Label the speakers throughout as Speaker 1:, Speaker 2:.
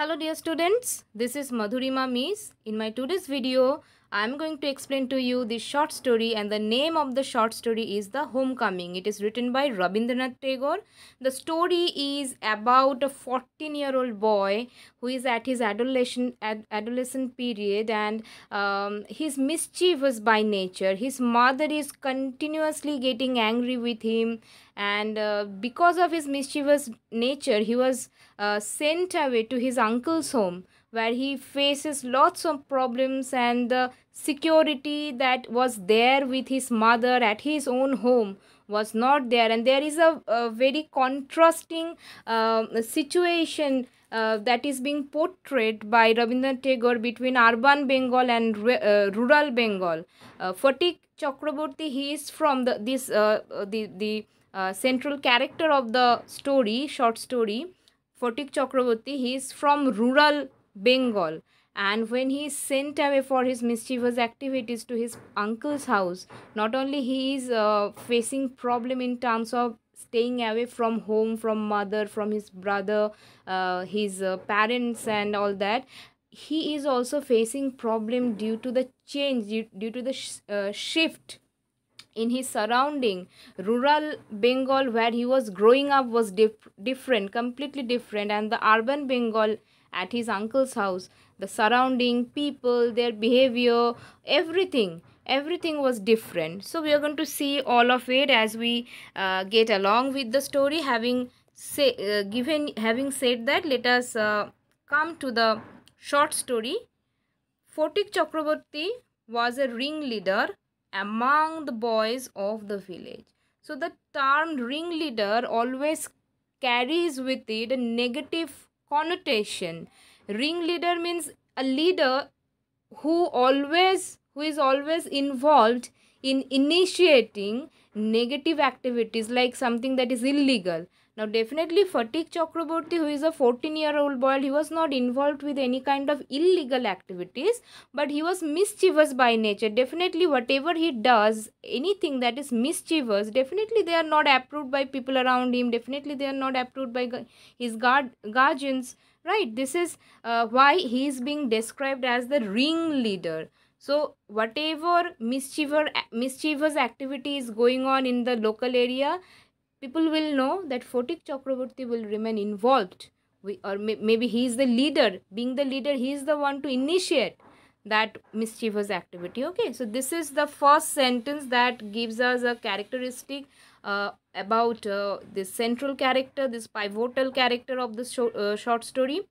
Speaker 1: Hello dear students, this is Madhurima Miss. In my today's video, I am going to explain to you the short story and the name of the short story is The Homecoming. It is written by Rabindranath Tagore. The story is about a 14 year old boy who is at his adolescent, ad, adolescent period and um, he's mischievous by nature. His mother is continuously getting angry with him and uh, because of his mischievous nature, he was uh, sent away to his uncle's home where he faces lots of problems and the security that was there with his mother at his own home was not there and there is a, a very contrasting uh, situation uh, that is being portrayed by Rabindranath Tagore between urban Bengal and uh, rural Bengal. Uh, Phatik Chakraborty, he is from the this uh, uh, the the uh, central character of the story, short story. Phatik Chakraborty, he is from rural Bengal. And when he is sent away for his mischievous activities to his uncle's house, not only he is uh, facing problem in terms of staying away from home, from mother, from his brother, uh, his uh, parents, and all that. He is also facing problem due to the change, due, due to the sh uh, shift in his surrounding rural bengal where he was growing up was dif different completely different and the urban bengal at his uncle's house. The surrounding people their behavior everything everything was different. So we are going to see all of it as we uh, get along with the story. Having say uh, given having said that let us uh, come to the short story. Phatik Chakraborty was a ringleader among the boys of the village. So the term ringleader always carries with it a negative connotation. Ringleader means a leader who always who is always involved in initiating negative activities like something that is illegal now definitely Phatik Chakraborty who is a 14 year old boy he was not involved with any kind of illegal activities but he was mischievous by nature. Definitely whatever he does anything that is mischievous definitely they are not approved by people around him. Definitely they are not approved by his guard guardians right? This is uh, why he is being described as the ringleader. So whatever mischievous mischievous activity is going on in the local area people will know that Phatik Chakraborty will remain involved. We, or may, maybe he is the leader. Being the leader he is the one to initiate that mischievous activity. Okay so this is the first sentence that gives us a characteristic uh, about uh, this central character this pivotal character of the uh, short story.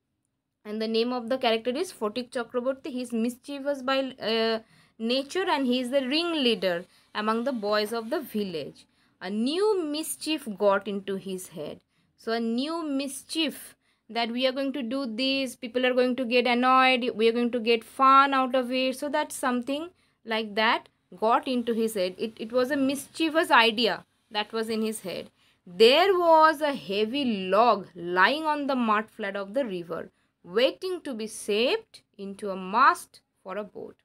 Speaker 1: And the name of the character is Phatik Chakraborty. He is mischievous by uh, nature and he is the ringleader among the boys of the village a new mischief got into his head. So a new mischief that we are going to do this people are going to get annoyed we are going to get fun out of it. So that's something like that got into his head. It, it was a mischievous idea that was in his head. There was a heavy log lying on the mud flat of the river waiting to be shaped into a mast for a boat.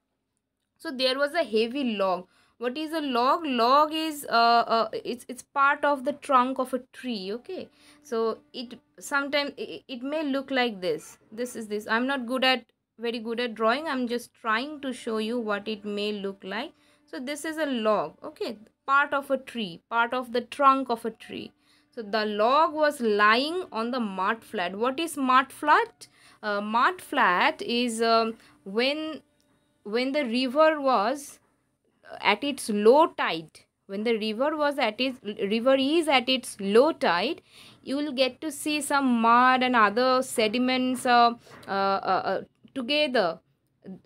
Speaker 1: So there was a heavy log what is a log? Log is uh, uh, it's it's part of the trunk of a tree okay? So it sometimes it, it may look like this. This is this. I'm not good at very good at drawing. I'm just trying to show you what it may look like. So this is a log okay? Part of a tree part of the trunk of a tree. So the log was lying on the mud flat. What is mud flat? Uh, mud flat is um, when when the river was at its low tide. When the river was at its river is at its low tide you will get to see some mud and other sediments uh, uh, uh, uh together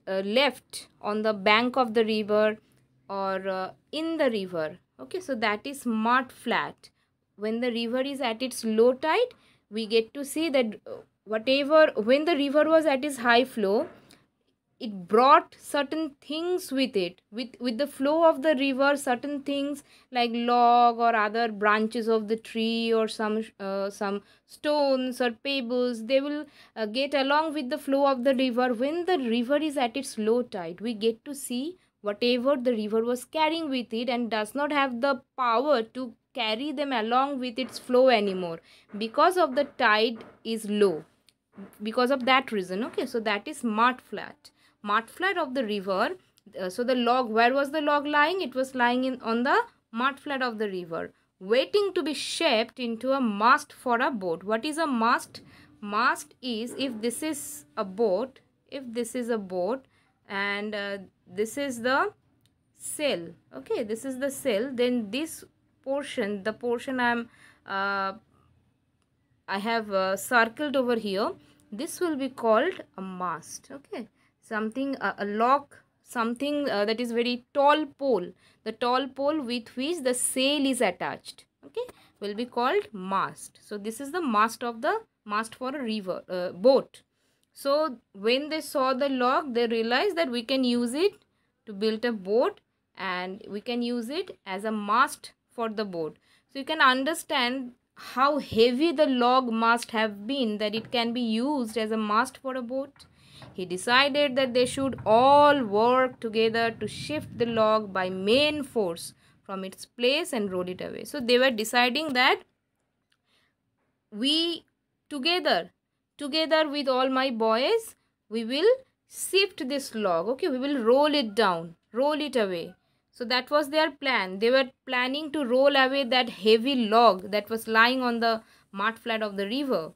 Speaker 1: uh, left on the bank of the river or uh, in the river. Okay so that is mud flat. When the river is at its low tide we get to see that whatever when the river was at its high flow it brought certain things with it. With with the flow of the river certain things like log or other branches of the tree or some uh, some stones or pebbles they will uh, get along with the flow of the river. When the river is at its low tide we get to see whatever the river was carrying with it and does not have the power to carry them along with its flow anymore. Because of the tide is low. Because of that reason okay so that is mud flat mud flat of the river. Uh, so the log where was the log lying? It was lying in on the mud flat of the river waiting to be shaped into a mast for a boat. What is a mast? Mast is if this is a boat if this is a boat and uh, this is the sail okay? This is the sail then this portion the portion i'm uh, i have uh, circled over here this will be called a mast okay something uh, a log something uh, that is very tall pole. The tall pole with which the sail is attached okay will be called mast. So this is the mast of the mast for a river uh, boat. So when they saw the log they realized that we can use it to build a boat and we can use it as a mast for the boat. So you can understand how heavy the log must have been that it can be used as a mast for a boat he decided that they should all work together to shift the log by main force from its place and roll it away. So they were deciding that we together together with all my boys we will shift this log. Okay we will roll it down roll it away. So that was their plan. They were planning to roll away that heavy log that was lying on the mud flat of the river.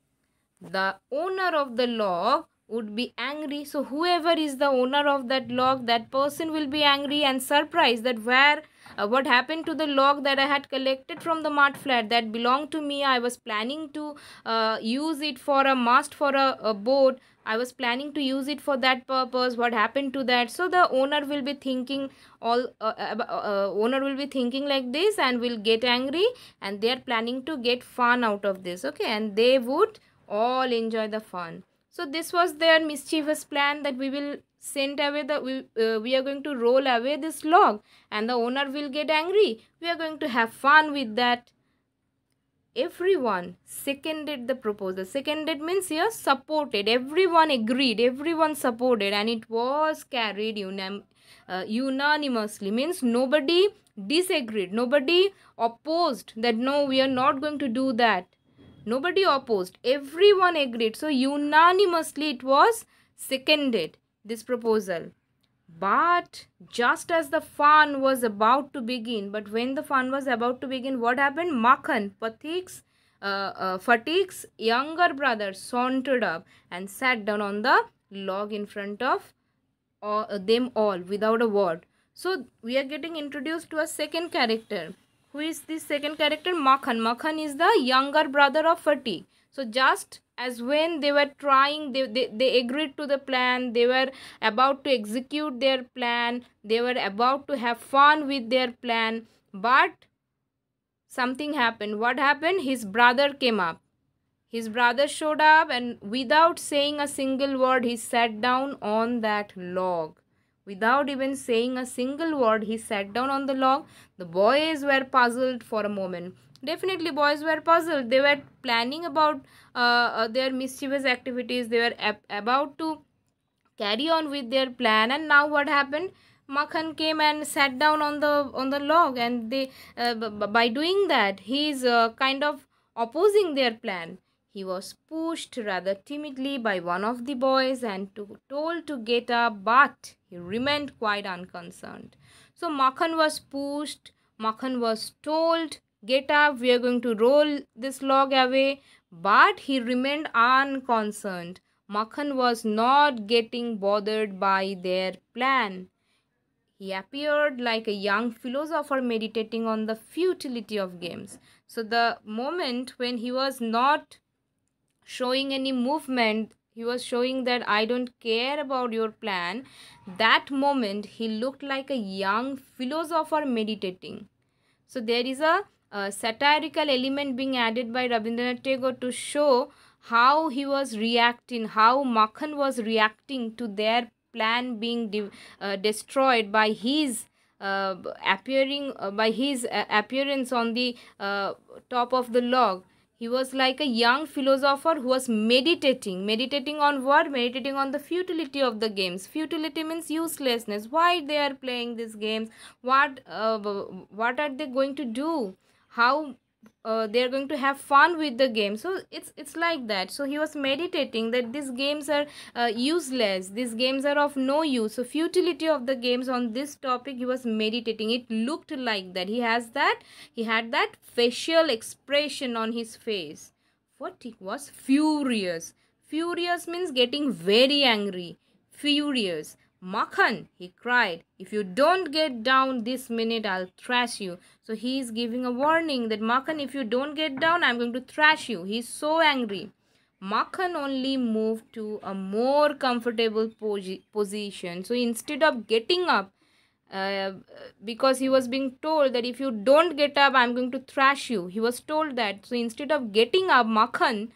Speaker 1: The owner of the log would be angry so whoever is the owner of that log that person will be angry and surprised that where uh, what happened to the log that I had collected from the mud flat that belonged to me. I was planning to uh, use it for a mast for a, a boat. I was planning to use it for that purpose. What happened to that? So the owner will be thinking all uh, uh, uh owner will be thinking like this and will get angry and they are planning to get fun out of this. Okay, and they would all enjoy the fun. So this was their mischievous plan that we will send away the we, uh, we are going to roll away this log and the owner will get angry. We are going to have fun with that. Everyone seconded the proposal. Seconded means here supported. Everyone agreed. Everyone supported and it was carried unan uh, unanimously. Means nobody disagreed. Nobody opposed that no we are not going to do that nobody opposed everyone agreed so unanimously it was seconded this proposal. But just as the fun was about to begin, but when the fun was about to begin, what happened? Makhan, Pathik's, uh, uh, Phatik's younger brother sauntered up and sat down on the log in front of uh, them all without a word. So we are getting introduced to a second character. Who is this second character? Makhan. Makhan is the younger brother of Phatik. So just as when they were trying they, they, they agreed to the plan they were about to execute their plan they were about to have fun with their plan but something happened what happened his brother came up his brother showed up and without saying a single word he sat down on that log without even saying a single word he sat down on the log. The boys were puzzled for a moment. Definitely boys were puzzled. They were planning about uh, uh, their mischievous activities. They were ab about to carry on with their plan. And now what happened? Makhan came and sat down on the on the log. And they uh, by doing that he is uh, kind of opposing their plan. He was pushed rather timidly by one of the boys and to, told to get up but he remained quite unconcerned. So Makhan was pushed Makhan was told get up we are going to roll this log away. But he remained unconcerned. Makhan was not getting bothered by their plan. He appeared like a young philosopher meditating on the futility of games. So the moment when he was not showing any movement he was showing that i don't care about your plan. That moment he looked like a young philosopher meditating. So there is a uh, satirical element being added by Rabindranath Tagore to show how he was reacting, how Makhan was reacting to their plan being de uh, destroyed by his uh, appearing uh, by his uh, appearance on the uh, top of the log he was like a young philosopher who was meditating meditating on what meditating on the futility of the games. Futility means uselessness. Why they are playing these games? What uh, what are they going to do? How uh, they're going to have fun with the game. So it's it's like that. So he was meditating that these games are uh, useless. These games are of no use. So futility of the games on this topic he was meditating. It looked like that. He has that he had that facial expression on his face. What? He was furious. Furious means getting very angry. Furious Makhan, he cried, if you don't get down this minute, I'll thrash you. So he is giving a warning that Makhan, if you don't get down, I'm going to thrash you. He's so angry. Makhan only moved to a more comfortable posi position. So instead of getting up, uh, because he was being told that if you don't get up, I'm going to thrash you. He was told that. So instead of getting up, Makhan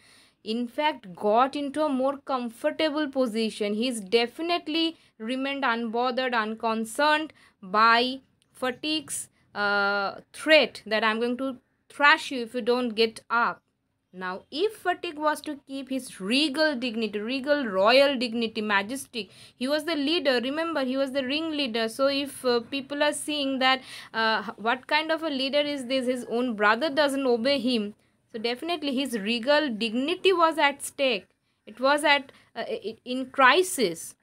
Speaker 1: in fact got into a more comfortable position. He's definitely remained unbothered unconcerned by Phatik's uh, threat that i'm going to thrash you if you don't get up. Now if Phatik was to keep his regal dignity regal royal dignity majestic he was the leader. Remember he was the ringleader. So if uh, people are seeing that uh, what kind of a leader is this? His own brother doesn't obey him so definitely his regal dignity was at stake. It was at uh, in crisis.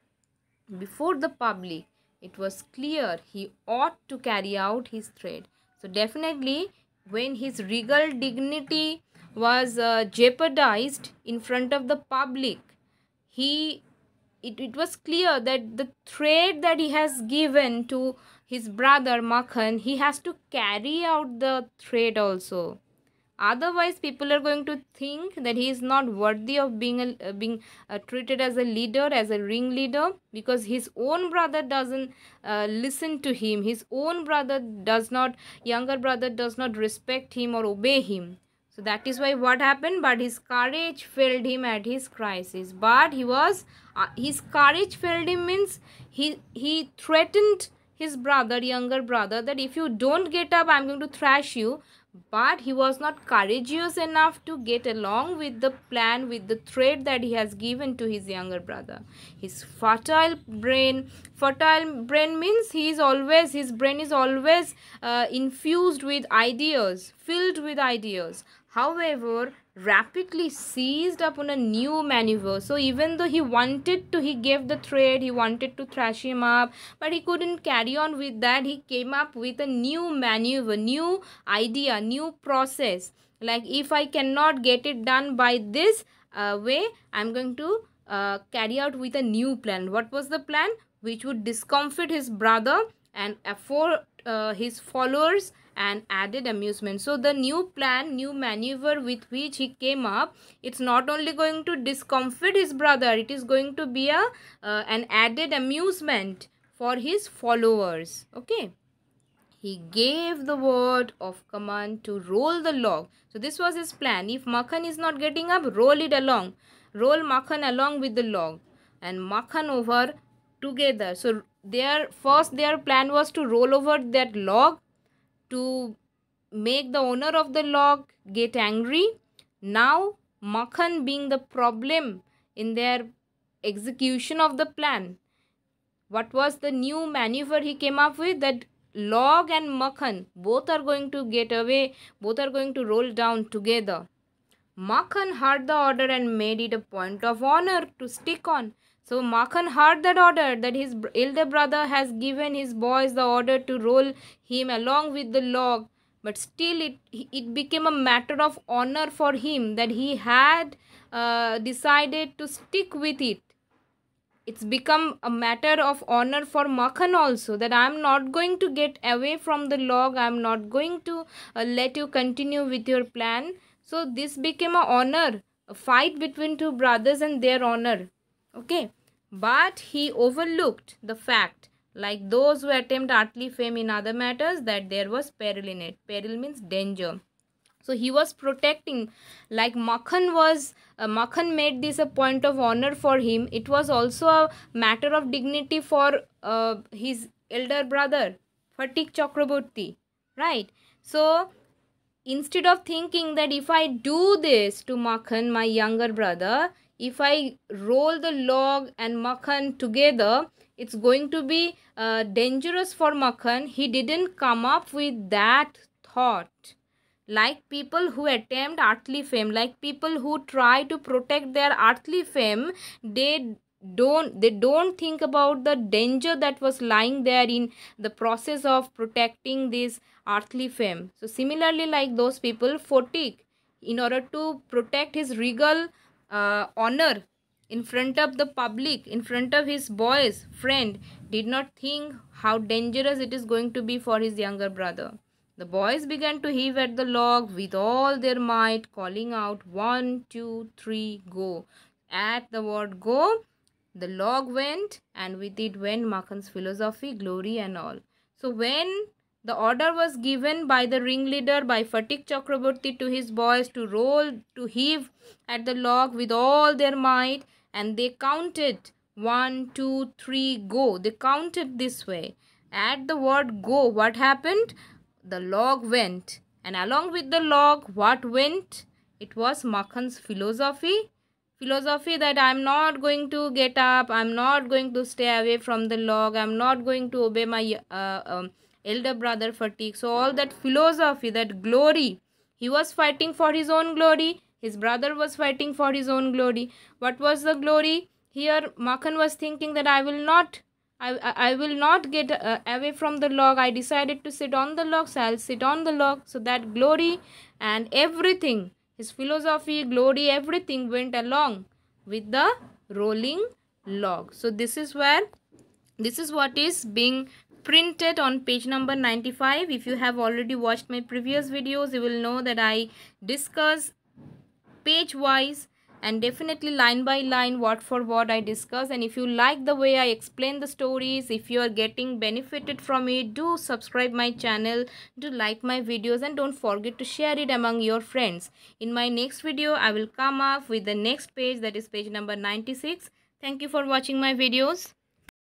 Speaker 1: Before the public, it was clear he ought to carry out his threat. So definitely when his regal dignity was uh, jeopardized in front of the public, he it, it was clear that the threat that he has given to his brother Makhan, he has to carry out the threat also otherwise people are going to think that he is not worthy of being a, uh, being uh, treated as a leader as a ringleader because his own brother doesn't uh, listen to him. His own brother does not younger brother does not respect him or obey him. So that is why what happened? But his courage failed him at his crisis. But he was uh, his courage failed him means he he threatened his brother younger brother that if you don't get up i'm going to thrash you but he was not courageous enough to get along with the plan with the threat that he has given to his younger brother. His fertile brain fertile brain means he is always his brain is always uh, infused with ideas filled with ideas. However rapidly seized upon a new maneuver. So even though he wanted to he gave the threat he wanted to thrash him up but he couldn't carry on with that. He came up with a new maneuver new idea new process. Like if i cannot get it done by this uh, way i'm going to uh, carry out with a new plan. What was the plan? Which would discomfit his brother and afford uh, his followers and added amusement. So the new plan new maneuver with which he came up it's not only going to discomfort his brother it is going to be a uh, an added amusement for his followers. Okay? He gave the word of command to roll the log. So this was his plan. If makhan is not getting up roll it along. Roll makhan along with the log and makhan over together. So their first their plan was to roll over that log to make the owner of the log get angry. Now, Makhan being the problem in their execution of the plan. What was the new maneuver he came up with? That log and Makhan both are going to get away, both are going to roll down together. Makhan heard the order and made it a point of honor to stick on. So Makhan heard that order that his elder brother has given his boys the order to roll him along with the log. But still it, it became a matter of honor for him that he had uh, decided to stick with it. It's become a matter of honor for Makhan also that I'm not going to get away from the log. I'm not going to uh, let you continue with your plan. So this became a honor, a fight between two brothers and their honor okay. But he overlooked the fact like those who attempt earthly fame in other matters that there was peril in it. Peril means danger. So he was protecting like makhan was uh, makhan made this a point of honor for him. It was also a matter of dignity for uh, his elder brother Phatik chakraborty right? So instead of thinking that if i do this to makhan my younger brother if I roll the log and Makhan together, it's going to be uh, dangerous for Makhan. He didn't come up with that thought. like people who attempt earthly fame like people who try to protect their earthly fame they don't they don't think about the danger that was lying there in the process of protecting this earthly fame so similarly like those people Phatik in order to protect his regal uh, honor in front of the public in front of his boys friend did not think how dangerous it is going to be for his younger brother the boys began to heave at the log with all their might calling out one two three go at the word go the log went and with it went Makhan's philosophy, glory and all. So when the order was given by the ringleader by Phatik Chakraborty to his boys to roll, to heave at the log with all their might and they counted one, two, three, go. They counted this way. At the word go, what happened? The log went and along with the log, what went? It was Makhan's philosophy philosophy that i'm not going to get up i'm not going to stay away from the log i'm not going to obey my uh, um, elder brother Phatik. so all that philosophy that glory he was fighting for his own glory his brother was fighting for his own glory what was the glory here Makhan was thinking that i will not I, I will not get uh, away from the log. I decided to sit on the log, so I'll sit on the log. So that glory and everything his philosophy, glory, everything went along with the rolling log. So this is where, this is what is being printed on page number 95. If you have already watched my previous videos, you will know that I discuss page wise and definitely line by line what for what I discuss. And if you like the way I explain the stories if you are getting benefited from it do subscribe my channel do like my videos and don't forget to share it among your friends. In my next video I will come up with the next page that is page number 96 thank you for watching my videos